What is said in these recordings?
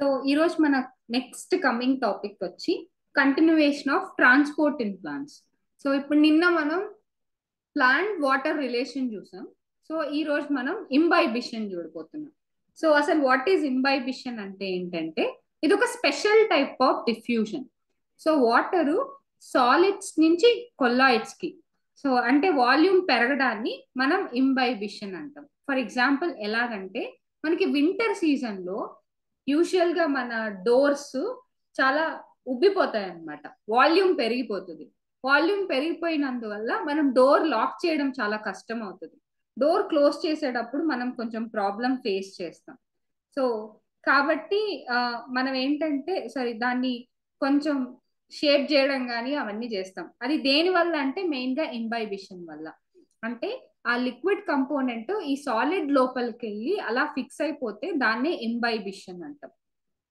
So ఈ రోజు మన నెక్స్ట్ కమింగ్ టాపిక్ వచ్చి continuation of transport in plants so ఇప్పుడు నిన్న మనం ప్లాంట్ వాటర్ రిలేషన్ చూసాం. సో ఈ రోజు మనం ఇంబైబిషన్ చూడబోతున్నాం. సో అసలు వాట్ ఈస్ ఇంబైబిషన్ అంటే ఏంటంటే ఇది ఒక special type of diffusion so water solids నుంచి కొల్లాయిడ్స్కి. సో అంటే వాల్యూమ్ పెరగడాన్ని మనం ఇంబైబిషన్ అంటాం. ఫర్ ఎగ్జాంపుల్ ఎలాగంటే మనకి వింటర్ సీజన్లో యూజువల్గా మన డోర్స్ చాలా ఉబ్బిపోతాయి అన్నమాట వాల్యూమ్ పెరిగిపోతుంది. వాల్యూమ్ పెరిగిపోయినందువల్ల మనం డోర్ లాక్ చేయడం చాలా కష్టం అవుతుంది డోర్ క్లోజ్ చేసేటప్పుడు మనం కొంచెం ప్రాబ్లం ఫేస్ చేస్తాం. సో కాబట్టి మనం ఏంటంటే సారీ దాన్ని కొంచెం షేప్ చేయడం కానీ అవన్నీ చేస్తాం. అది దేని వల్ల అంటే మెయిన్గా ఇంబైబిషన్ వల్ల. అంటే ఆ లిక్విడ్ కంపోనెంట్ ఈ సాలిడ్ లోపలికి వెళ్ళి అలా ఫిక్స్ అయిపోతే దాన్నే ఇంబైబిషన్ అంటాం.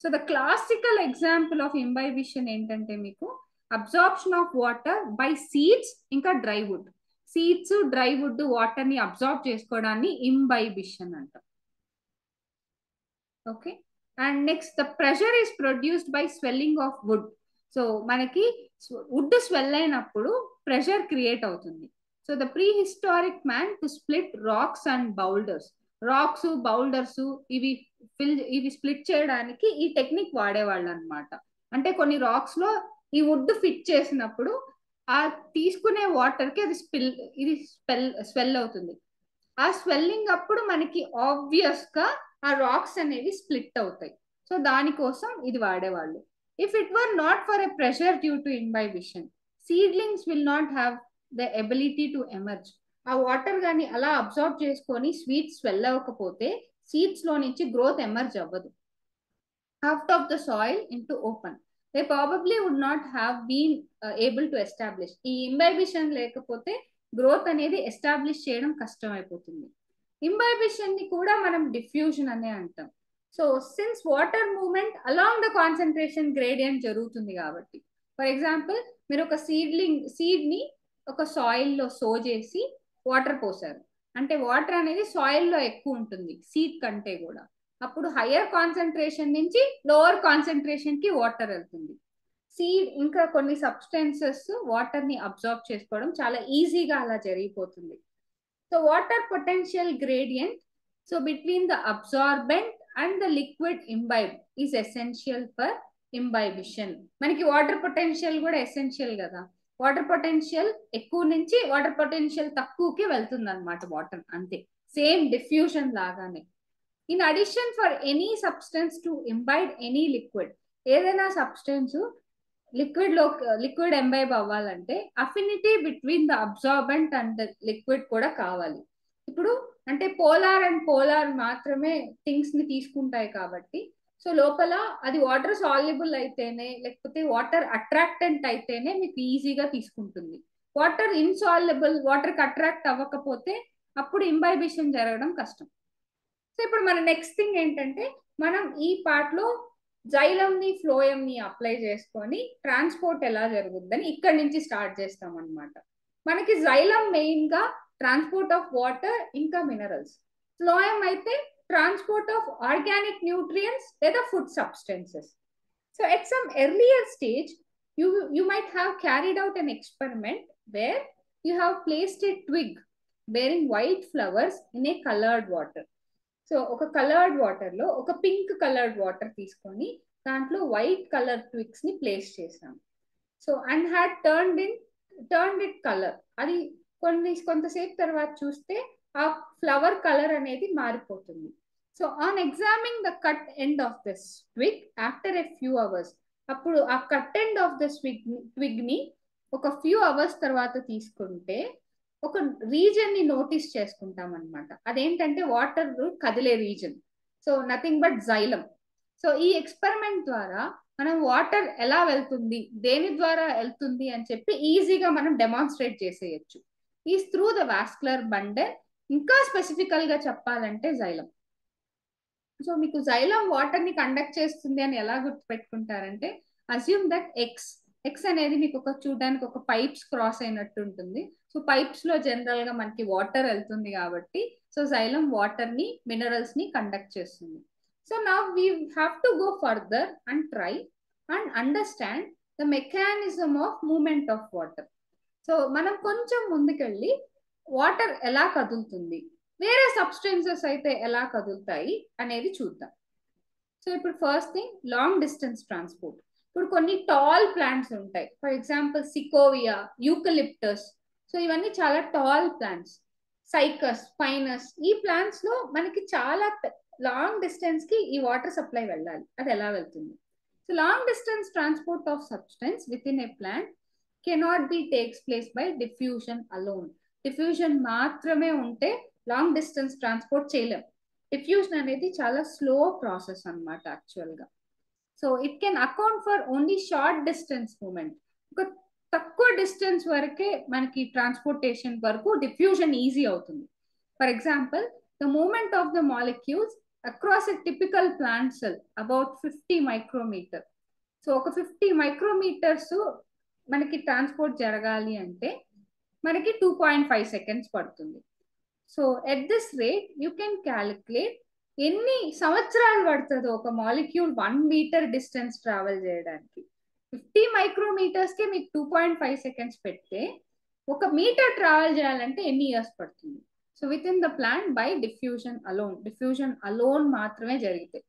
So the classical example of imbibition ఏంటంటే మీకు absorption of water by seeds ఇంకా dry wood. Seeds dry wood వాటర్ని అబ్జార్బ్ చేసుకోవడాన్ని ఇంబైబిషన్ అంటాం. Okay? And next the pressure is produced by swelling of wood. So మనకి wood swell అయినప్పుడు pressure create అవుతుంది. So the prehistoric man to split rocks and boulders rocks boulders ఇవి fill ఇవి split చేయడానికి ఈ technique వాడేవాళ్ళు అనమాట అంటే కొన్ని రాక్స్లో ఈ వుడ్ ఫిట్ చేసినప్పుడు ఆ తీసుకునే వాటర్కి అది స్పిల్ ఇది స్పెల్ స్వెల్ అవుతుంది. ఆ స్వెల్లింగ్ అప్పుడు మనకి ఆబ్వియస్గా ఆ రాక్స్ అనేవి స్ప్లిట్ అవుతాయి. సో దానికోసం ఇది వాడేవాళ్ళు. If it were not for a pressure due to imbibition seedlings will not have the ability to emerge ఆ వాటర్ కానీ అలా అబ్జర్వ్ చేసుకొని స్వీట్స్ వెళ్ళవకపోతే సీడ్స్లో నుంచి గ్రోత్ ఎమర్జ్ అవ్వదు. Out of the soil in to open they probably would not have been able to establish ఈ ఇంబైబిషన్ లేకపోతే గ్రోత్ అనేది ఎస్టాబ్లిష్ చేయడం కష్టం అయిపోతుంది ఇంబైబిషన్ని కూడా మనం డిఫ్యూజన్ అనే అంటాం. So since water movement along the concentration gradient జరుగుతుంది కాబట్టి. ఫర్ ఎగ్జాంపుల్ మీరు ఒక సీడ్లింగ్ సీడ్ని ఒక సాయిల్లో సో చేసి వాటర్ పోసారు. అంటే వాటర్ అనేది సాయిల్లో ఎక్కువ ఉంటుంది సీడ్ కంటే కూడా. అప్పుడు హయ్యర్ కాన్సన్ట్రేషన్ నుంచి లోవర్ కాన్సన్ట్రేషన్కి వాటర్ వెళ్తుంది. సీడ్ ఇంకా కొన్ని సబ్స్టెన్సెస్ వాటర్ని అబ్జర్వ్ చేసుకోవడం చాలా ఈజీగా అలా జరిగిపోతుంది. So water potential gradient so between the absorbent and the liquid imbibe is essential for imbibition మనకి వాటర్ పొటెన్షియల్ కూడా ఎసెన్షియల్ కదా. వాటర్ పొటెన్షియల్ ఎక్కువ నుంచి వాటర్ పొటెన్షియల్ తక్కువకి వెళ్తుంది అనమాట వాటర్ అంతే. సేమ్ డిఫ్యూషన్ లాగానే. In addition for any substance to imbibe any liquid ఏదైనా సబ్స్టెన్స్ లిక్విడ్లో లిక్విడ్ ఎంబైబ్ అవ్వాలంటే affinity between the absorbent and the liquid కూడా కావాలి. ఇప్పుడు అంటే పోలార్ అండ్ పోలార్ మాత్రమే థింగ్స్ని తీసుకుంటాయి కాబట్టి సో లోపల అది వాటర్ సాల్యుబుల్ అయితేనే లేకపోతే వాటర్ అట్రాక్టెంట్ అయితేనే మీకు ఈజీగా తీసుకుంటుంది. వాటర్ ఇన్సాల్యుబుల్ వాటర్కి అట్రాక్ట్ అవ్వకపోతే అప్పుడు ఇంబైబిషన్ జరగడం కష్టం. సో ఇప్పుడు మన నెక్స్ట్ థింగ్ ఏంటంటే మనం ఈ పార్ట్లో జైలంని ఫ్లోయంని అప్లై చేసుకొని ట్రాన్స్పోర్ట్ ఎలా జరుగుద్దని ఇక్కడ నుంచి స్టార్ట్ చేస్తాం అనమాట మనకి జైలం మెయిన్గా ట్రాన్స్పోర్ట్ ఆఫ్ వాటర్ ఇంకా మినరల్స్. ఫ్లోయం అయితే ట్రాన్స్పోర్ట్ ఆఫ్ ఆర్గానిక్ nutrients, లేదా food substances so at some earlier stage you, you might have carried out an experiment where you have placed a twig bearing white flowers in a coloured water so ఒక coloured వాటర్లో ఒక pink coloured water తీసుకొని దాంట్లో white colour ట్విక్స్ని place చేసాం so and had turned in turned it colour అది కొన్ని కొంతసేపు తర్వాత చూస్తే ఆ ఫ్లవర్ కలర్ అనేది మారిపోతుంది. So on examining the cut end of the twig after a few hours అప్పుడు ఆ cut end of the swig ట్విగ్ని ఒక ఫ్యూ అవర్స్ తర్వాత తీసుకుంటే ఒక రీజన్ని నోటీస్ చేసుకుంటాం అనమాట అదేంటంటే వాటర్ కదిలే reason so nothing but xylem so ఈ ఎక్స్పెరిమెంట్ ద్వారా మనం వాటర్ ఎలా వెళ్తుంది దేని ద్వారా వెళ్తుంది అని చెప్పి ఈజీగా మనం డెమాన్స్ట్రేట్ చేసేయచ్చు. Is through the vascular bundle ఇంకా స్పెసిఫికల్గా చెప్పాలంటే జైలం సో మీకు జైలం వాటర్ని కండక్ట్ చేస్తుంది అని ఎలా గుర్తుపెట్టుకుంటారంటే అజ్యూమ్ దట్ ఎక్స్ ఎక్స్ అనేది మీకు ఒక చూడడానికి ఒక పైప్స్ క్రాస్ అయినట్టు ఉంటుంది. సో పైప్స్లో జనరల్గా మనకి వాటర్ వెళ్తుంది కాబట్టి సో జైలం వాటర్ని మినరల్స్ని కండక్ట్ చేస్తుంది. సో నా we have to go further and try and understand the mechanism of movement of water so మనం కొంచెం ముందుకెళ్ళి వాటర్ ఎలా కదులుతుంది? వేరే సబ్స్టెన్సెస్ అయితే ఎలా కదులుతాయి అనేది చూద్దాం. సో ఇప్పుడు first thing long distance transport ఇప్పుడు కొన్ని టాల్ ప్లాంట్స్ ఉంటాయి. For example sequoia eucalyptus so ఇవన్నీ చాలా టాల్ ప్లాంట్స్ సైకస్ పైనస్ ఈ ప్లాంట్స్లో మనకి చాలా లాంగ్ డిస్టెన్స్కి ఈ వాటర్ సప్లై వెళ్ళాలి. అది ఎలా వెళ్తుంది? So long distance transport of substance within a plant cannot be takes place by diffusion alone diffusion మాత్రమే ఉంటే లాంగ్ డిస్టెన్స్ ట్రాన్స్పోర్ట్ చేయలేం. డిఫ్యూజన్ అనేది చాలా స్లో ప్రాసెస్ అనమాట యాక్చువల్గా so it can account for only short distance movement ఒక తక్కువ distance వరకే మనకి ట్రాన్స్పోర్టేషన్ వరకు డిఫ్యూజన్ ఈజీ అవుతుంది. For example the movement of the molecules across a typical plant cell about fifty micrometer so ఒక fifty micrometres మనకి transport జరగాలి అంటే మనకి టూ పాయింట్ ఫైవ్ సెకండ్స్ పడుతుంది. So at this rate you can calculate ఎన్ని సంవత్సరాలు పడుతుంది ఒక molecule one metre distance travel చేయడానికి? ఫిఫ్టీ మైక్రోమీటర్స్కి మీకు టూ పాయింట్ ఫైవ్ సెకండ్స్ పెడితే ఒక మీటర్ ట్రావెల్ చేయాలంటే ఎన్ని ఇయర్స్ పడుతుంది? So within the plant by diffusion alone diffusion alone మాత్రమే జరిగితే.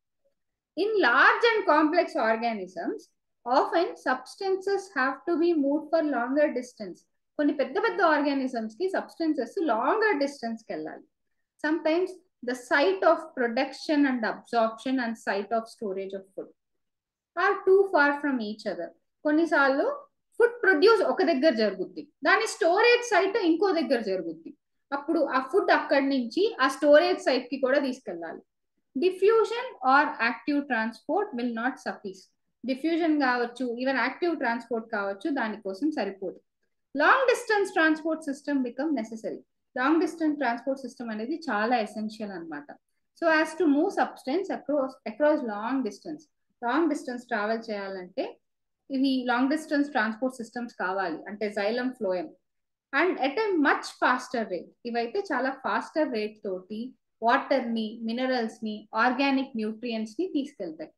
In large and complex organisms often substances have to be move for longer distance కొన్ని పెద్ద పెద్ద ఆర్గానిజమ్స్కి సబ్స్టెన్సెస్ లాంగర్ డిస్టెన్స్కి వెళ్ళాలి. Sometimes the site of production and absorption and site of storage of food are too far from each other కొన్నిసార్లు food produce ఒక దగ్గర జరుగుద్ది. దాని స్టోరేజ్ సైట్ ఇంకో దగ్గర జరుగుద్ది. అప్పుడు ఆ ఫుడ్ అక్కడి నుంచి ఆ స్టోరేజ్ సైట్కి కూడా తీసుకెళ్ళాలి. Diffusion or active transport will not suffice diffusion కావచ్చు ఈవెన్ యాక్టివ్ ట్రాన్స్పోర్ట్ కావచ్చు దానికోసం సరిపోదు. Long distance transport system become necessary long distance transport system అనేది చాలా ఎసెన్షియల్ అనమాట so as to move substance across across long distance long distance travel చేయాలంటే ఇవి long distance transport systems కావాలి. అంటే xylem phloem and at a much faster rate ఇవైతే చాలా faster rate తోటి వాటర్ని మినరల్స్ని ఆర్గానిక్ న్యూట్రియంట్స్ని తీసుకెళ్తాయి.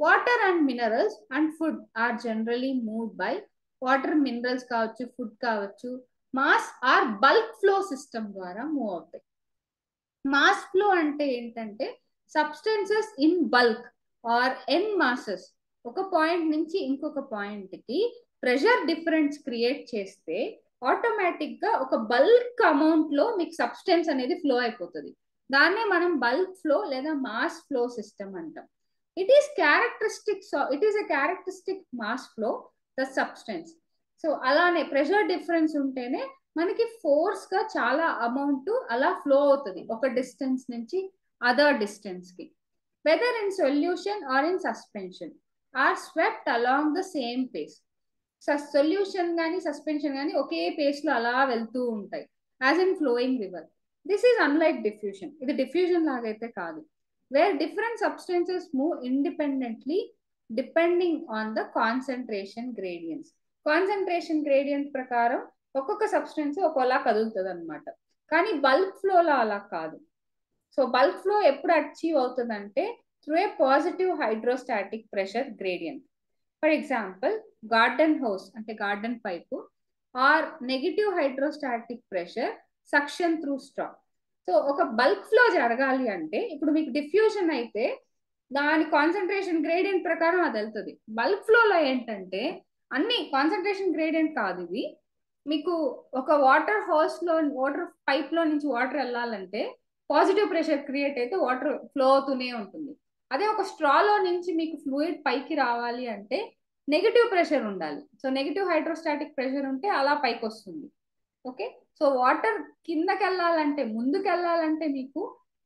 Water and minerals and food are generally move by water minerals కావచ్చు ఫుడ్ కావచ్చు mass or bulk flow system ద్వారా మూవ్ అవుతాయి. మాస్ ఫ్లో అంటే ఏంటంటే substances in bulk or en masses. ఒక పాయింట్ నుంచి ఇంకొక పాయింట్కి ప్రెషర్ డిఫరెన్స్ క్రియేట్ చేస్తే ఆటోమేటిక్గా ఒక బల్క్ అమౌంట్లో మీకు సబ్స్టెన్స్ అనేది ఫ్లో అయిపోతుంది. దాన్నే మనం బల్క్ ఫ్లో లేదా మాస్ ఫ్లో సిస్టమ్ అంటాం. It is characteristic it is a characteristic mass flow the substance. So అలానే ప్రెషర్ డిఫరెన్స్ ఉంటేనే మనకి ఫోర్స్గా చాలా అమౌంట్ అలా ఫ్లో అవుతుంది. ఒక డిస్టెన్స్ నుంచి other డిస్టెన్స్కి whether in solution or in suspension. Or swept along the same pace. Solution కానీ సస్పెన్షన్ కానీ ఒకే పేస్లో అలా వెళ్తూ ఉంటాయి. As in flowing river. This is unlike diffusion. ఇది డిఫ్యూజన్ లాగైతే కాదు. Where different substances move independently depending on the concentration gradients. Concentration gradient ప్రకారం ఒక్కొక్క సబ్స్టెన్స్ ఒకలా కదులుతుంది అనమాట కానీ బల్క్ ఫ్లోలో అలా కాదు. సో బల్క్ ఫ్లో ఎప్పుడు అచీవ్ అవుతుందంటే through a positive hydrostatic pressure gradient. For example garden hose అంటే garden pipe or negative hydrostatic pressure suction through straw. So ఒక బల్క్ ఫ్లో జరగాలి అంటే ఇప్పుడు మీకు డిఫ్యూజన్ అయితే దాని కాన్సన్ట్రేషన్ గ్రేడియంట్ ప్రకారం అది వెళ్తుంది. బల్క్ ఫ్లోలో ఏంటంటే అన్ని కాన్సన్ట్రేషన్ గ్రేడియంట్ కాదు ఇది మీకు ఒక వాటర్ హోస్లో వాటర్ పైప్లో నుంచి వాటర్ వెళ్ళాలంటే పాజిటివ్ ప్రెషర్ క్రియేట్ అయితే వాటర్ ఫ్లో అవుతూనే ఉంటుంది. అదే ఒక స్ట్రాలో నుంచి మీకు ఫ్లూయిడ్ పైకి రావాలి అంటే నెగిటివ్ ప్రెషర్ ఉండాలి. సో నెగిటివ్ హైడ్రోస్టాటిక్ ప్రెషర్ ఉంటే అలా పైకి వస్తుంది. ఓకే సో వాటర్ కిందకి వెళ్ళాలంటే ముందుకు వెళ్ళాలంటే మీకు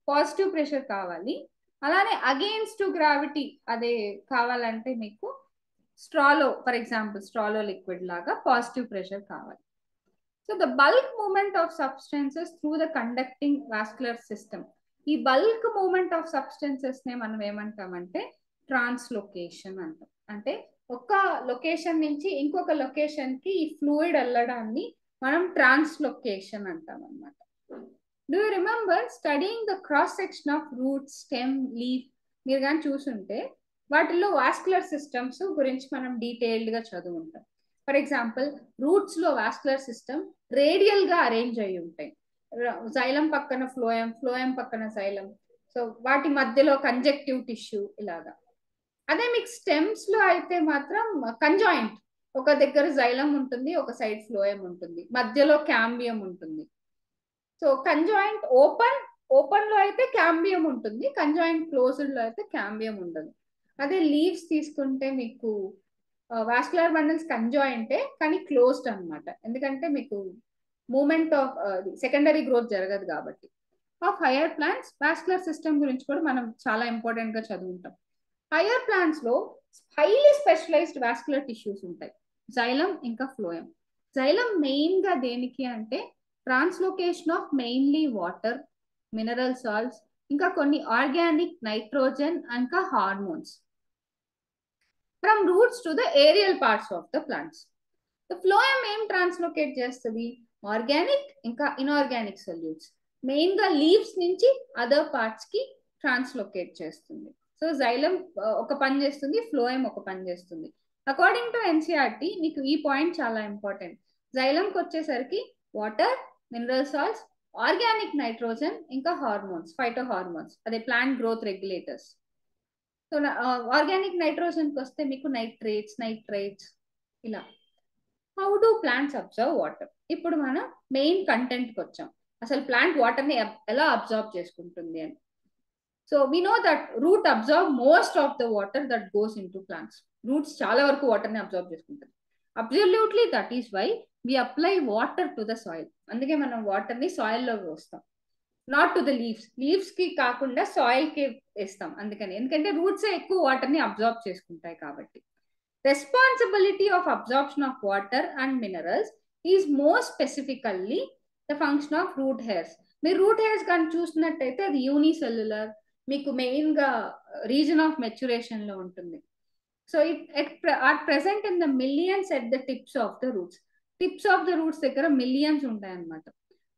పాజిటివ్ ప్రెషర్ కావాలి. అలానే అగెయిన్స్ టు గ్రావిటీ అదే కావాలంటే మీకు స్ట్రాలో ఫర్ ఎగ్జాంపుల్ స్ట్రాలో లిక్విడ్ లాగా పాజిటివ్ ప్రెషర్ కావాలి. So the bulk movement of substances through the conducting vascular system ఈ బల్క్ మూమెంట్ ఆఫ్ సబ్స్టెన్సెస్ నే మనం ఏమంటామంటే ట్రాన్స్లొకేషన్ అంటాం. అంటే ఒక లొకేషన్ నుంచి ఇంకొక లొకేషన్కి ఈ ఫ్లూయిడ్ వెళ్ళడాన్ని మనం ట్రాన్స్లొకేషన్ అంటాం అనమాట do you remember studying the cross section of root stem leaf మీరు కానీ చూసుంటే వాటిల్లో వాస్కులర్ సిస్టమ్స్ గురించి మనం డీటెయిల్డ్గా చదువుంటాం ఫర్ ఎగ్జాంపుల్ రూట్స్లో వాస్కులర్ సిస్టమ్ రేడియల్గా అరేంజ్ అయి ఉంటాయి. జైలం పక్కన ఫ్లోయం ఫ్లోయం పక్కన జైలం సో వాటి మధ్యలో కంజెక్టివ్ టిష్యూ ఇలాగా. అదే మీకు స్టెమ్స్లో అయితే మాత్రం కంజాయింట్ ఒక దగ్గర జైలం ఉంటుంది ఒక సైడ్ ఫ్లోయం ఉంటుంది. మధ్యలో క్యాంబియం ఉంటుంది. సో కంజాయింట్ ఓపెన్ ఓపెన్లో అయితే క్యాంబియం ఉంటుంది కంజాయింట్ క్లోజ్డ్లో అయితే క్యాంబియం ఉండదు. అదే లీవ్స్ తీసుకుంటే మీకు వాస్కులర్ బండల్స్ కంజాయింటే కానీ క్లోజ్డ్ అనమాట ఎందుకంటే మీకు మూమెంట్ ఆఫ్ సెకండరీ గ్రోత్ జరగదు కాబట్టి. Of higher plants vascular system గురించి కూడా మనం చాలా ఇంపార్టెంట్గా చదువుకుంటాం హైయర్ ప్లాంట్స్లో హైలీ స్పెషలైజ్డ్ వాస్కులర్ టిష్యూస్ ఉంటాయి. జైలం ఇంకా ఫ్లోయం జైలం మెయిన్గా దేనికి అంటే translocation of mainly water mineral salts ఇంకా కొన్ని ఆర్గానిక్ నైట్రోజన్ ఇంకా hormones. From roots to the aerial parts of the plants. The phloem ఏం ట్రాన్స్లోకేట్ చేస్తుంది? ఆర్గానిక్ ఇంకా ఇన్ఆర్గానిక్ సొల్యూట్స్ మెయిన్గా లీవ్స్ నుంచి అదర్ పార్ట్స్కి ట్రాన్స్లోకేట్ చేస్తుంది. సో జైలం ఒక పని చేస్తుంది ఫ్లోయం ఒక పని చేస్తుంది. అకార్డింగ్ టు ఎన్సీఆర్టీ మీకు ఈ పాయింట్ చాలా ఇంపార్టెంట్ జైలంకి వచ్చేసరికి water mineral salts organic nitrogen ఇంకా హార్మోన్స్ ఫైటో హార్మోన్స్ అదే plant growth regulators so organic నైట్రోజన్కి వస్తే మీకు నైట్రేట్స్ నైట్రైట్స్ ఇలా. How do plants absorb water ఇప్పుడు మనం మెయిన్ కంటెంట్కి వచ్చాం. అసలు ప్లాంట్ వాటర్ని ఎలా అబ్జర్వ్ చేసుకుంటుంది అని. So we know that root absorb most of the water that goes into plants roots చాలా వరకు వాటర్ని అబ్జర్వ్ చేసుకుంటుంది. Absolutely that is why we apply water to the soil అందుకే మనం వాటర్ని సాయిల్ సాయిల్లో పోస్తాం. నాట్ టు ద లీవ్స్ లీవ్స్కి కాకుండా సాయిల్కి వేస్తాం అందుకని. ఎందుకంటే రూట్స్ ఎక్కువ వాటర్ని అబ్జార్బ్ చేసుకుంటాయి కాబట్టి. Responsibility of absorption of water and minerals is more specifically the function of root hairs మీరు రూట్ హెయిర్స్ కానీ చూసినట్టయితే అది యూనిసెల్యులర్ మీకు మెయిన్గా రీజన్ ఆఫ్ మెచ్యురేషన్లో ఉంటుంది. So it are present in the millions at the tips of the roots tips of the roots దగ్గర millions ఉంటాయి అన్నమాట.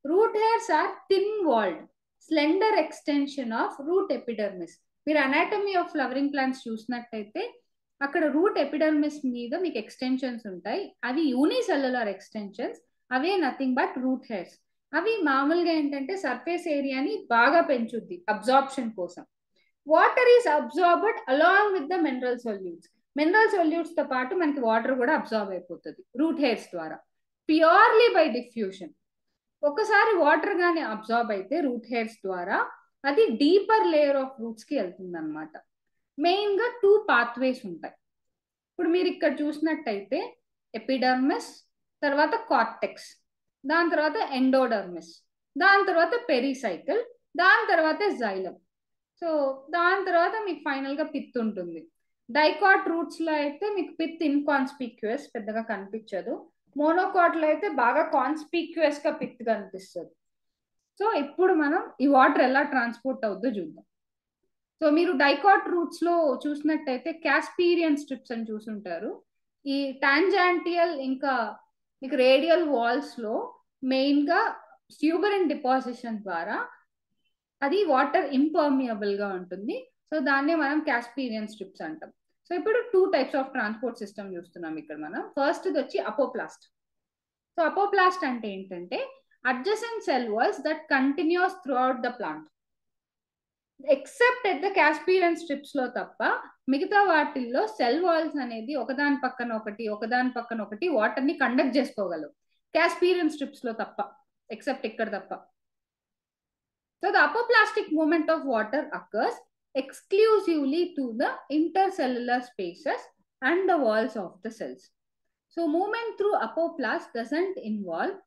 Root hairs are thin walled slender extension of root epidermis మీరు anatomy of flowering plants చూసినట్టయితే అక్కడ root epidermis మీద మీకు extensions ఉంటాయి. అవి యూనిసెల్యులర్ ఎక్స్టెన్షన్స్ అవే నథింగ్ బట్ రూట్ హెయిర్స్ అవి మామూలుగా ఏంటంటే సర్ఫేస్ ఏరియాని బాగా పెంచుద్ది అబ్జార్ప్షన్ కోసం. Water is absorbed along with the mineral solutes mineral సొల్యూట్స్తో పాటు మనకి వాటర్ కూడా అబ్జార్బ్ అయిపోతుంది రూట్ హెయిర్స్ ద్వారా. Purely by diffusion. ఒకసారి వాటర్ కానీ అబ్జార్బ్ అయితే రూట్ హెయిర్స్ ద్వారా అది డీపర్ లేయర్ ఆఫ్ రూట్స్కి వెళ్తుంది అనమాట మెయిన్గా టూ పాత్వేస్ ఉంటాయి. ఇప్పుడు మీరు ఇక్కడ చూసినట్టయితే ఎపిడర్మిస్ తర్వాత కార్టెక్స్ దాని తర్వాత ఎండోడర్మిస్ దాని తర్వాత పెరిసైకిల్ దాని తర్వాత జైలం సో దాని తర్వాత మీకు ఫైనల్గా పిత్ ఉంటుంది. డైకాట్ రూట్స్లో అయితే మీకు పిత్ ఇన్కాన్స్పిక్యుయస్ పెద్దగా కనిపించదు. మోనోకాట్లో అయితే బాగా కాన్స్పీక్యుయస్గా పిత్ కనిపిస్తుంది సో ఇప్పుడు మనం ఈ వాటర్ ఎలా ట్రాన్స్పోర్ట్ అవుద్దో చూద్దాం. సో మీరు డైకాట్ రూట్స్లో చూసినట్టయితే క్యాస్పీరియన్ స్ట్రిప్స్ అని చూసుంటారు. ఈ టాంజాంటియల్ ఇంకా మీకు రేడియల్ వాల్స్లో మెయిన్గా స్యూబరిన్ డిపాజిషన్ ద్వారా అది వాటర్ ఇంపర్మియబుల్గా ఉంటుంది. సో దాన్నే మనం క్యాస్పీరియన్ స్ట్రిప్స్ అంటాం. సో ఇప్పుడు two types of transport system చూస్తున్నాం ఇక్కడ మనం. ఫస్ట్ వచ్చి అపోప్లాస్ట్ సో అపోప్లాస్ట్ అంటే ఏంటంటే adjacent cell walls that continues throughout the plant except at the casparian స్ట్రిప్స్లో తప్ప మిగతా వాటిల్లో సెల్ వాల్స్ అనేది ఒకదాని పక్కన ఒకటి ఒకదాని పక్కన ఒకటి వాటర్ని కండక్ట్ చేసుకోగలవు. క్యాస్పీరియన్ స్ట్రిప్స్లో తప్ప ఎక్సెప్ట్ ఇక్కడ తప్ప. So the apoplastic movement of water occurs exclusively to the inter intercellular spaces and the walls of the cells so movement through apoplast doesn't involve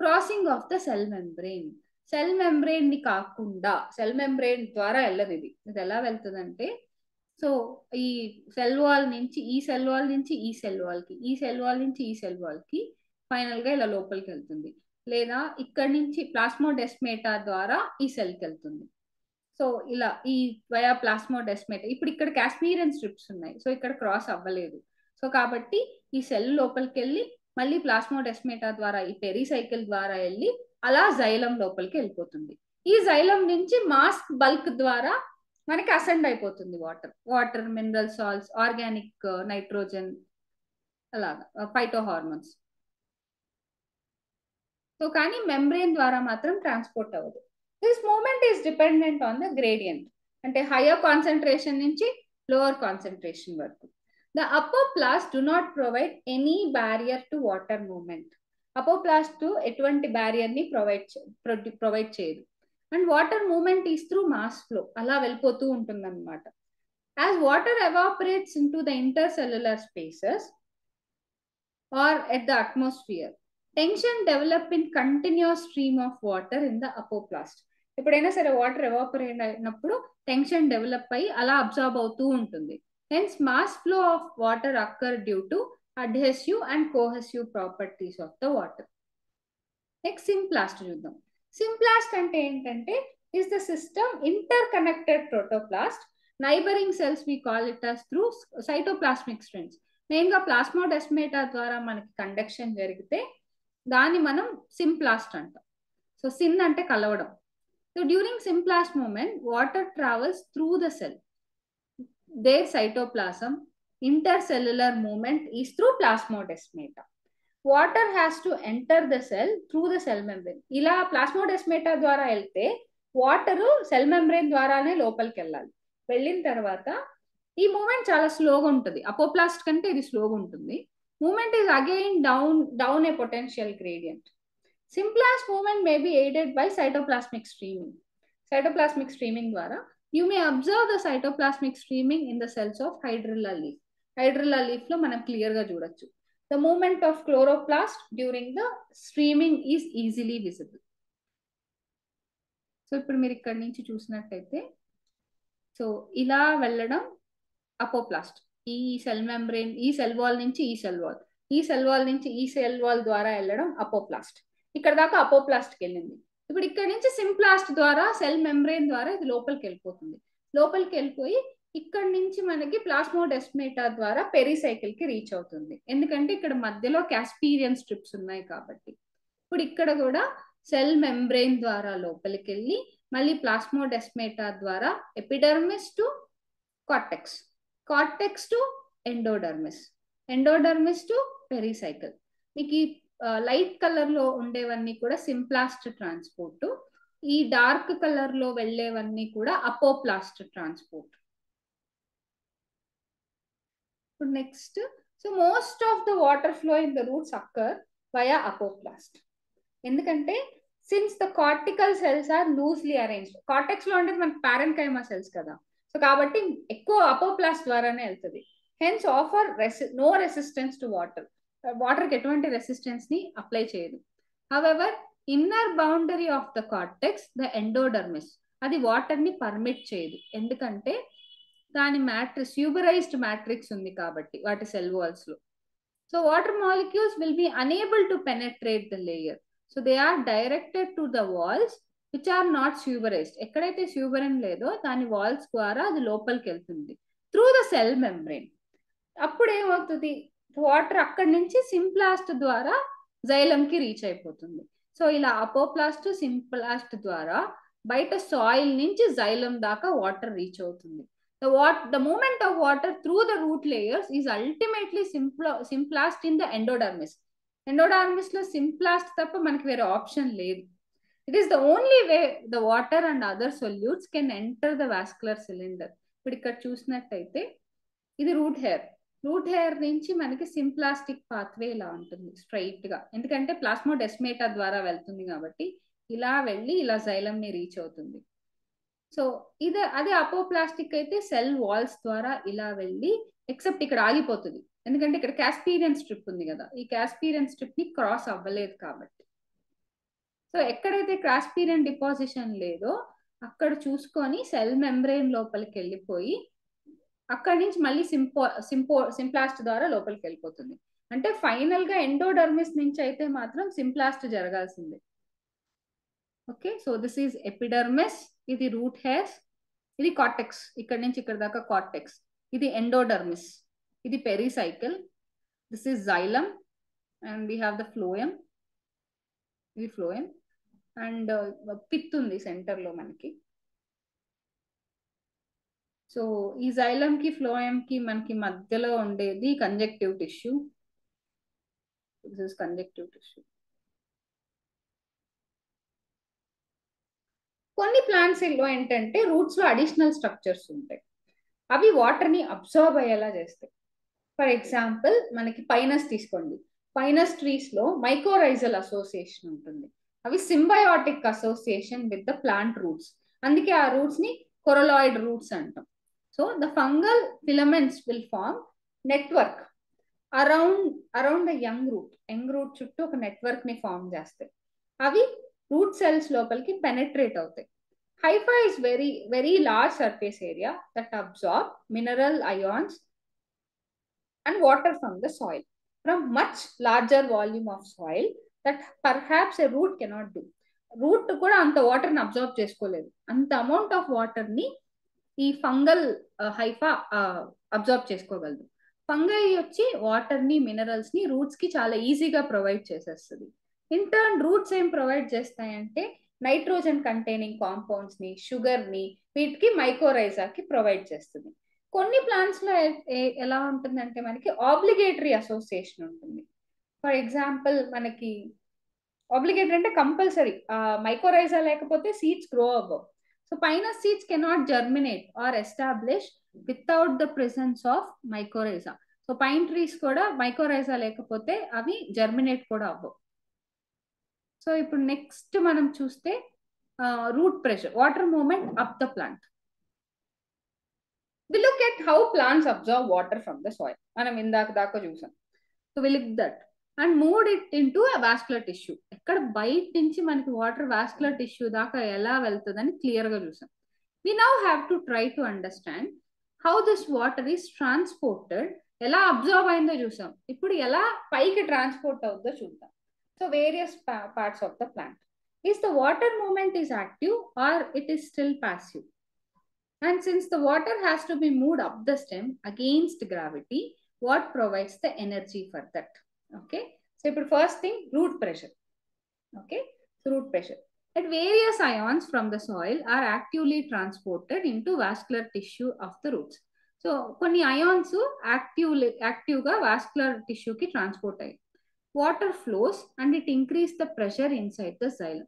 crossing of the cell membrane cell మెంబ్రెయిన్ని కాకుండా cell membrane ద్వారా వెళ్ళదు ఇది ఇది ఎలా వెళ్తుందంటే so ఈ cell wall నుంచి ఈ సెల్ వాల్ నుంచి ఈ సెల్ వాల్ ఈ సెల్ వాల్ నుంచి ఈ సెల్ వాల్కి ఫైనల్గా ఇలా లోపలికి వెళ్తుంది లేదా ఇక్కడ నుంచి ప్లాస్మోడెస్మేటా ద్వారా ఈ సెల్కి వెళ్తుంది సో ఇలా ఈ వయా ప్లాస్మోడెస్మేటా ఇప్పుడు ఇక్కడ కాశ్మీరియన్ స్ట్రిప్స్ ఉన్నాయి సో ఇక్కడ క్రాస్ అవ్వలేదు. సో కాబట్టి ఈ సెల్ లోపలికి వెళ్ళి మళ్ళీ ప్లాస్మోడెస్మేటా ద్వారా ఈ పెరిసైకిల్ ద్వారా వెళ్ళి అలా జైలం లోపలికి వెళ్ళిపోతుంది. ఈ జైలం నుంచి మాస్ బల్క్ ద్వారా మనకి అసెండ్ అయిపోతుంది water. Water mineral salts organic uh, nitrogen అలాగా uh, ఫైటో హార్మోన్స్ సో కానీ మెంబ్రెయిన్ ద్వారా మాత్రం ట్రాన్స్పోర్ట్ అవ్వదు. This movement is dependent on the gradient అంటే హయ్యర్ కాన్సన్ట్రేషన్ నుంచి లోవర్ కాన్సన్ట్రేషన్ వరకు. The apoplast do not provide any barrier to water movement apoplast ఎటువంటి బ్యారియర్ని ప్రొవైడ్ ప్రొవైడ్ చేయదు. And water movement is through mass flow అలా వెళ్ళిపోతూ ఉంటుంది అనమాట as water evaporates into the inter cellular spaces or at the atmosphere tension develop in continues stream of water in the apoplast ఎప్పుడైనా సరే water evaporate అయినప్పుడు tension develop అయ్యి అలా absorb అవుతూ ఉంటుంది. Hence mass flow of water occur due to adhesive and cohesive properties of the water next symplast చూద్దాం. Symplast అంటే ఏంటంటే is the system inter connected protoplast neighbouring cells we call it as through cytoplasmic strands మెయిన్గా plasmodesmata ద్వారా మనకి conduction జరిగితే దాన్ని మనం symplast అంటాం. సో సిన్ అంటే కలవడం. So during symplast movement water travels through the cell their cytoplasm intercellular movement is through plasmodesmata. Water has to enter the cell through the cell membrane. ఇలా plasmodesmata ద్వారా వెళ్తే water cell membrane ద్వారానే లోపలికి వెళ్ళాలి. వెళ్ళిన తర్వాత ఈ మూమెంట్ చాలా స్లోగా ఉంటుంది. అపోప్లాస్ట్ కంటే ఇది స్లోగా ఉంటుంది. Movement is again down down a potential gradient symplast movement may be aided by cytoplasmic streaming cytoplasmic streaming ద్వారా you may observe the cytoplasmic streaming in the cells of hydrilla leaf hydrilla లీఫ్లో మనం క్లియర్గా చూడొచ్చు. The movement of chloroplast during the streaming is easily visible so ఇప్పుడు మీరు ఇక్కడ నుంచి చూసినట్టయితే so ఇలా వెళ్ళడం అపోప్లాస్ట్ ఈ సెల్ మెంబ్రెయిన్ ఈ సెల్ వాల్ నుంచి ఈ సెల్ వాల్ ఈ సెల్ వాల్ నుంచి ఈ సెల్ వాల్ ద్వారా వెళ్ళడం అపోప్లాస్ట్ ఇక్కడ దాకా అపోప్లాస్ట్కి వెళ్ళింది ఇప్పుడు ఇక్కడ నుంచి సింప్లాస్ట్ ద్వారా సెల్ మెంబ్రెయిన్ ద్వారా ఇది లోపలికి వెళ్ళిపోతుంది. లోపలికి వెళ్ళిపోయి ఇక్కడ నుంచి మనకి ప్లాస్మోడెస్మేటా ద్వారా పెరిసైకిల్కి రీచ్ అవుతుంది. ఎందుకంటే ఇక్కడ మధ్యలో క్యాస్పీరియన్ స్ట్రిప్స్ ఉన్నాయి కాబట్టి. ఇప్పుడు ఇక్కడ కూడా సెల్ మెంబ్రెయిన్ ద్వారా లోపలికి వెళ్ళి మళ్ళీ ప్లాస్మోడెస్మేటా ద్వారా epidermis to cortex. Cortex to endodermis. Endodermis to pericycle. మీకు ఈ లైట్ కలర్లో ఉండేవన్నీ కూడా సింప్లాస్ట్ ట్రాన్స్పోర్ట్. ఈ డార్క్ కలర్లో వెళ్ళేవన్నీ కూడా అపోప్లాస్ట్ ట్రాన్స్పోర్ట్. ఇప్పుడు next. So most of the water flow in the roots occur via apoplast. ఎందుకంటే since the cortical cells are loosely arranged కార్టెక్స్లో ఉండేది మనకి పారెన్కైమా సెల్స్ కదా. సో కాబట్టి ఎక్కువ అపోప్లాస్ట్ ద్వారానే వెళ్తుంది. హెన్స్ ఆఫర్ రెసి నో రెసిస్టెన్స్ టు వాటర్ వాటర్కి ఎటువంటి రెసిస్టెన్స్ని అప్లై చేయదు. However inner boundary of the cortex the endodermis అది వాటర్ని పర్మిట్ చేయదు. ఎందుకంటే దాని మ్యాట్రిక్స్ ట్యూబరైజ్డ్ మ్యాట్రిక్స్ ఉంది కాబట్టి వాటి cell వాల్స్లో. So water molecules will be unable to penetrate the layer so they are directed to the walls which are not suberized ఎక్కడైతే suberin లేదో దాని వాల్స్ ద్వారా అది లోపలికి వెళ్తుంది. త్రూ ద సెల్ మెంబ్రెయిన్ అప్పుడు ఏమవుతుంది వాటర్ అక్కడి నుంచి సింప్లాస్ట్ ద్వారా జైలం కి రీచ్ అయిపోతుంది. సో ఇలా అపోప్లాస్ట్ సింప్లాస్ట్ ద్వారా బయట సాయిల్ నుంచి జైలం దాకా వాటర్ రీచ్ అవుతుంది. The what the movement of water through the root layers is ultimately simpl symplast in the endodermis endodermis లో సింప్లాస్ట్ తప్ప మనకి వేరే ఆప్షన్ లేదు. It is the only way the water and other solutes can enter the vascular cylinder ఇప్పుడు ఇక్కడ చూసినట్టయితే ఇది root hair. Root hair నుంచి మనకి సింప్లాస్టిక్ పాత్వే ఇలా ఉంటుంది స్ట్రైట్గా. ఎందుకంటే ప్లాస్మోడెస్మేటా ద్వారా వెళ్తుంది కాబట్టి ఇలా వెళ్ళి ఇలా జైలం ని రీచ్ అవుతుంది. సో ఇది అదే అపోప్లాస్టిక్ అయితే సెల్ వాల్స్ ద్వారా ఇలా వెళ్ళి ఎక్సెప్ట్ ఇక్కడ ఆగిపోతుంది. ఎందుకంటే ఇక్కడ క్యాస్పీరియన్ స్ట్రిప్ ఉంది కదా ఈ క్యాస్పీరియన్ స్ట్రిప్ని క్రాస్ అవ్వలేదు కాబట్టి. సో ఎక్కడైతే క్యాస్పీరియన్ డిపాజిషన్ లేదో అక్కడ చూసుకొని సెల్ మెంబ్రెయిన్ లోపలికి వెళ్ళిపోయి అక్కడి నుంచి మళ్ళీ సింపో సింపో సింప్లాస్ట్ ద్వారా లోపలికి వెళ్ళిపోతుంది. అంటే ఫైనల్గా ఎండోడర్మిస్ నుంచి అయితే మాత్రం సింప్లాస్ట్ జరగాల్సిందే. Okay so this is epidermis ఇది రూట్ హెయిర్స్ ఇది కార్టెక్స్ ఇక్కడ నుంచి ఇక్కడ దాకా కార్టెక్స్ ఇది ఎండోడర్మిస్ ఇది pericycle this is xylem and we have the phloem ఇది ఫ్లోయం అండ్ uh, పిత్ ఉంది సెంటర్లో మనకి. సో ఈ జైలం కి ఫ్లోయం కి మనకి మధ్యలో ఉండేది connective tissue this is connective tissue కొన్ని ప్లాంట్స్లో ఏంటంటే రూట్స్లో అడిషనల్ స్ట్రక్చర్స్ ఉంటాయి. అవి వాటర్ని అబ్జర్వ్ అయ్యేలా చేస్తాయి. ఫర్ ఎగ్జాంపుల్ మనకి పైనస్ తీసుకోండి. పైనస్ ట్రీస్లో మైకోరైజల్ అసోసియేషన్ ఉంటుంది. అవి symbiotic association with the plant roots అందుకే ఆ రూట్స్ని కొరలాయిడ్ రూట్స్ అంటాం. So the fungal filaments will form network around around the young root young root చుట్టూ ఒక నెట్వర్క్ని ఫామ్ చేస్తాయి. అవి రూట్ సెల్స్ లోపలికి పెనెట్రేట్ అవుతాయి. Hypha is very very large surface area that absorb mineral ions and water from the soil from much larger volume of soil that perhaps a root cannot do root కూడా అంత వాటర్ని observe చేసుకోలేదు. అంత amount of వాటర్ని ఈ fungal hypha absorb చేసుకోగలదు. Fungi వచ్చి వాటర్ని మినరల్స్ని రూట్స్కి చాలా ఈజీగా ప్రొవైడ్ చేసేస్తుంది. ఇన్ టర్న్ రూట్స్ ఏం ప్రొవైడ్ చేస్తాయంటే నైట్రోజన్ కంటైనింగ్ కాంపౌండ్స్ని షుగర్ని వీటికి మైకోరైజాకి ప్రొవైడ్ చేస్తుంది. కొన్ని ప్లాంట్స్లో ఎలా ఉంటుందంటే మనకి ఆబ్లిగేటరీ అసోసియేషన్ ఉంటుంది. ఫర్ ఎగ్జాంపుల్ మనకి ఆబ్లిగేటరీ అంటే కంపల్సరీ మైకోరైజా లేకపోతే సీడ్స్ గ్రో అవ్వవు. So pine seeds cannot germinate or establish without the presence of mycorrhiza so pine trees కూడా మైకోరైజా లేకపోతే అవి జర్మినేట్ కూడా అవ్వవు. సో ఇప్పుడు నెక్స్ట్ మనం చూస్తే root pressure water movement up the plant we look at how plants absorb water from the soil మనం ఇందాక దాకా చూసాం. So we look that and moved it into vascular tissue ఎక్కడ బయట నుంచి మనకి వాటర్ వాస్కులర్ టిష్యూ దాకా ఎలా వెళ్తుందని క్లియర్గా చూసాం. We now have to try to understand how this water is transported ఎలా అబ్జర్వ్ అయిందో చూసాం. ఇప్పుడు ఎలా పైకి ట్రాన్స్పోర్ట్ అవుతుందో చూద్దాం. So various parts of the plant is the water movement is active or it is still passive and since the water has to be moved up the stem against gravity what provides the energy for that okay so ఇప్పుడు first thing root pressure okay root pressure at various ions from the soil are actively transported into vascular tissue of the roots. So కొన్ని ions active యాక్టివ్గా vascular టిష్యూకి transport అయ్యాయి. Water flows and it increase the pressure inside the xylem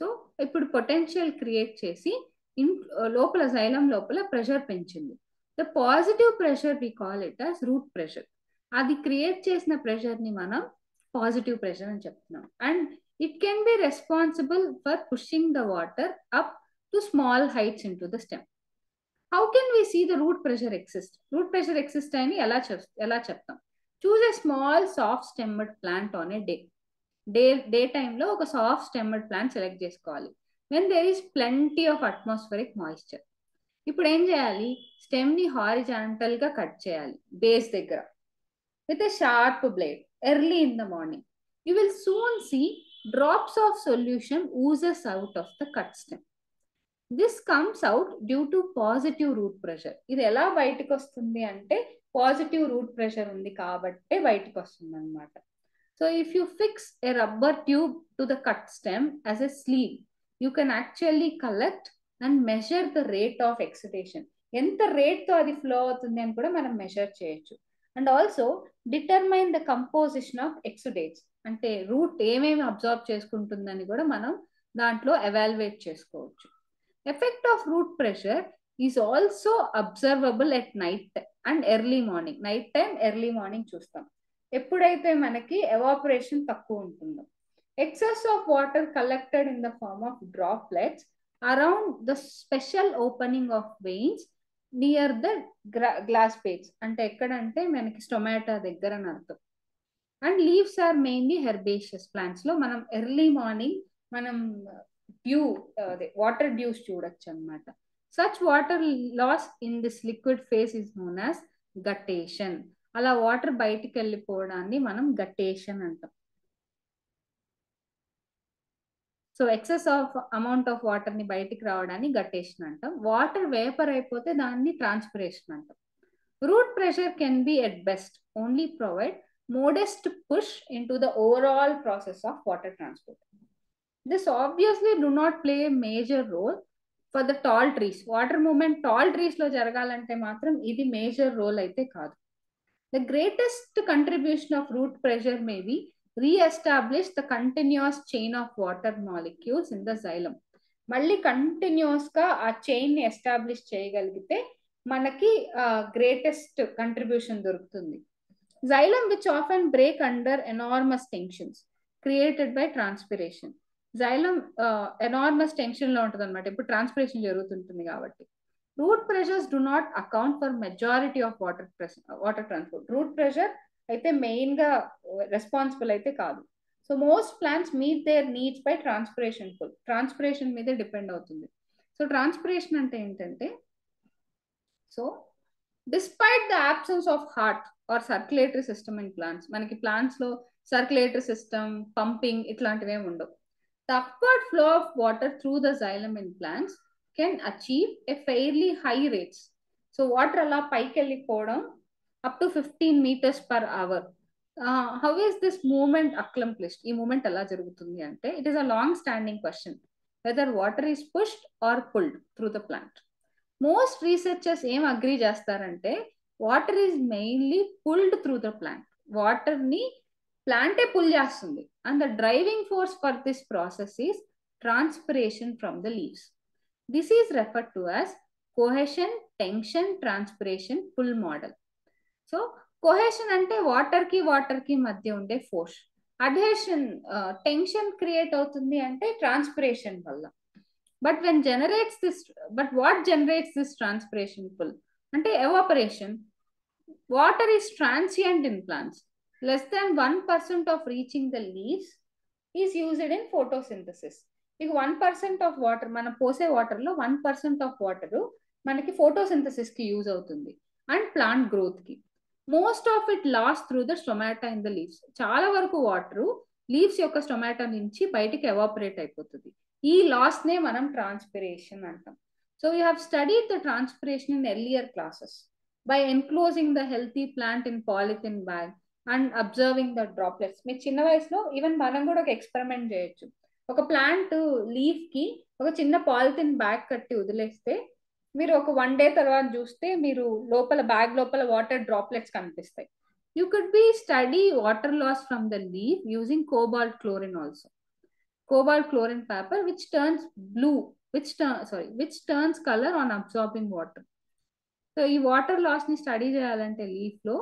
so ఇప్పుడు potential create చేసి in uh, లోపల xylem లోపల pressure పెంచింది. The positive pressure we call it as root pressure అది క్రియేట్ చేసిన ప్రెషర్ని మనం పాజిటివ్ ప్రెషర్ అని చెప్తున్నాం. And it can be responsible for pushing the water up to small heights into the stem how can we see the root pressure exist root pressure exist అని ఎలా చెప్ ఎలా చెప్తాం? Choose a small soft stemmed plant on a day day day టైంలో ఒక soft stemmed plant select చేసుకోవాలి. When there is plenty of atmospheric moisture ఇప్పుడు ఏం చేయాలి? స్టెమ్ని హారిజాంటల్గా కట్ చేయాలి. బేస్ దగ్గర. With a sharp blade early in the morning you will soon see drops of solution oozes out of the cut stem. This comes out due to positive root pressure ఇది ఎలా బయటకు వస్తుంది అంటే positive root pressure ఉంది కాబట్టే బయటకు వస్తుంది అనమాట so if you fix a rubber tube to the cut stem as a sleeve you can actually collect and measure the rate of excitation ఎంత రేట్తో అది ఫ్లో అవుతుంది అని కూడా మనం మెజర్ చేయొచ్చు. And also determine the composition of exudates అంటే root ఏమేమి అబ్జర్వ్ చేసుకుంటుందని కూడా మనం దాంట్లో ఎవాల్యుయేట్ చేసుకోవచ్చు. Effect of root pressure is also observable at night and early morning night time early morning చూస్తాం. ఎప్పుడైతే మనకి ఎవాపరేషన్ తక్కువ ఉంటుందో. Excess of water collected in the form of droplets around the special opening of veins near the glass page అంటే ఎక్కడంటే మనకి stomata దగ్గర అని అర్థం. And leaves are mainly herbaceous ప్లాంట్స్లో మనం ఎర్లీ మార్నింగ్ మనం డ్యూ అదే వాటర్ డ్యూస్ చూడొచ్చు అనమాట such water loss in this liquid phase is known as guttation అలా వాటర్ బయటికి వెళ్ళిపోవడాన్ని మనం గట్టేషన్ అంటాం. So excess of amount of వాటర్ని బయటికి రావడాన్ని గట్టేషన్ అంటాం. వాటర్ వేపర్ అయిపోతే దాన్ని ట్రాన్స్పిరేషన్ అంటాం. Root pressure can be at best only provide modest push into the overall process of water transport this obviously do not play major role for the tall trees water movement tall ట్రీస్లో జరగాలంటే మాత్రం ఇది major role అయితే కాదు. The greatest contribution of root pressure may be reestablish the continuous chain of water molecules in the xylem మళ్ళీ కంటిన్యూస్గా ఆ చైన్ని establish చేయగలిగితే మనకి గ్రేటెస్ట్ కంట్రిబ్యూషన్ దొరుకుతుంది. Xylem which of and break under enormous tensions created by transpiration xylem enormous టెన్షన్లో ఉంటుంది అనమాట ఇప్పుడు ట్రాన్స్పిరేషన్ జరుగుతుంటుంది కాబట్టి. Root pressures do not account for majority of water pressure water transport root pressure అయితే మెయిన్గా రెస్పాన్సిబుల్ అయితే కాదు. So most plants meet their needs by transpiration full transpiration మీదే డిపెండ్ అవుతుంది. సో ట్రాన్స్పిరేషన్ అంటే ఏంటంటే so despite the absence of heart or circulatory system in plants. మనకి ప్లాంట్స్లో circulatory system pumping ఇట్లాంటివి ఏమి ఉండవు. The upward flow of water through the xylem in plants can achieve a fairly high rates. So water అలా పైకి వెళ్ళిపోవడం up to fifteen metres per hour how is this movement accomplished ఈ movement ఎలా జరుగుతుంది అంటే it is a long standing question whether water is pushed or pulled through the plant most researchers ఏం agree చేస్తారంటే water is mainly pulled through the plant వాటర్ని ప్లాంటే pull చేస్తుంది. And the driving force for this process is transpiration from the leaves this is refer to as cohesion tension transpiration pull model so cohesion అంటే వాటర్కి వాటర్కి మధ్య ఉండే force adhesion tension create అవుతుంది అంటే ట్రాన్స్పిరేషన్ వల్ల. But when generates this but what generates this transpiration full అంటే evaporation water is transient in plants less than one percent of reaching the leaves is used in photosynthesis మీకు one percent of water మనం పోసే వాటర్లో one percent of water మనకి ఫోటోసింథసిస్కి use అవుతుంది. And plant గ్రోత్కి. Most of it loss through the stomata in the leaves చాలా వరకు వాటర్ లీవ్స్ యొక్క స్టొమాటా నుంచి బయటికి ఎవాపరేట్ అయిపోతుంది. ఈ లాస్ నే మనం ట్రాన్స్పిరేషన్ అంటాం. So you have studied the transpiration in earlier classes by enclosing the healthy plant in polythene bag and observing the droplets మీరు చిన్న వయసులో ఈవెన్ మనం కూడా ఒక ఎక్స్పెరిమెంట్ చేయొచ్చు. ఒక ప్లాంట్ లీఫ్కి ఒక చిన్న పాలిథిన్ బ్యాగ్ కట్టి వదిలేస్తే మీరు ఒక వన్ డే తర్వాత చూస్తే మీరు లోపల బ్యాగ్ లోపల వాటర్ డ్రాప్లెట్స్ కనిపిస్తాయి. You could be study water loss from the leave using cobalt chlorine also cobalt chlorine paper which turns blue which turn sorry which turns colour on absorbing water so ఈ water లాస్ని study చేయాలంటే లీఫ్లో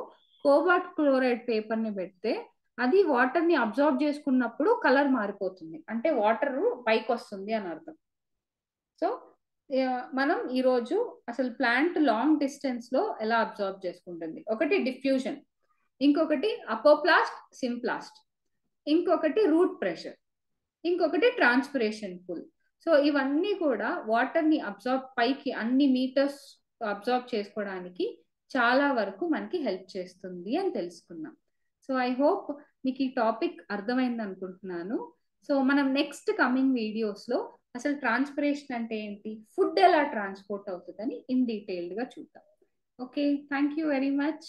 cobalt chloride పేపర్ని పెడితే అది వాటర్ని absorb చేసుకున్నప్పుడు colour మారిపోతుంది. అంటే వాటర్ పైకి వస్తుంది అని అర్థం. సో మనం ఈరోజు అసలు ప్లాంట్ లాంగ్ డిస్టెన్స్లో ఎలా అబ్జార్బ్ చేసుకుంటుంది? ఒకటి డిఫ్యూజన్ ఇంకొకటి అపోప్లాస్ట్ సింప్లాస్ట్ ఇంకొకటి రూట్ ప్రెషర్ ఇంకొకటి ట్రాన్స్పిరేషన్ పుల్. సో ఇవన్నీ కూడా వాటర్ని అబ్జార్బ్ పైకి అన్ని మీటర్స్ అబ్జర్వ్ చేసుకోవడానికి చాలా వరకు మనకి హెల్ప్ చేస్తుంది అని తెలుసుకున్నాం. సో ఐ హోప్ మీకు ఈ టాపిక్ అర్థమైంది అనుకుంటున్నాను. సో మనం నెక్స్ట్ కమింగ్ వీడియోస్లో అసలు ట్రాన్స్పిరేషన్ అంటే ఏంటి? ఫుడ్ ఎలా ట్రాన్స్పోర్ట్ అవుతుందని ఇన్ డీటెయిల్డ్గా చూద్దాం. Okay thank you very much